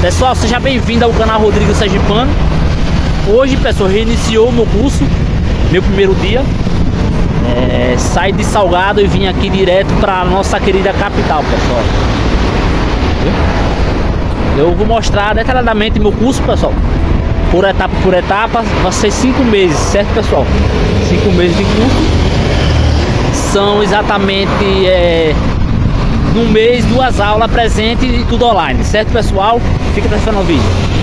Pessoal, seja bem-vindo ao canal Rodrigo Sergipano. Hoje, pessoal, reiniciou o meu curso, meu primeiro dia. É, saí de Salgado e vim aqui direto para nossa querida capital, pessoal. Eu vou mostrar detalhadamente meu curso, pessoal. Por etapa por etapa, vai ser cinco meses, certo, pessoal? Cinco meses de curso. São exatamente é, no mês duas aulas presentes e tudo online, certo, pessoal? Fica até o final do vídeo.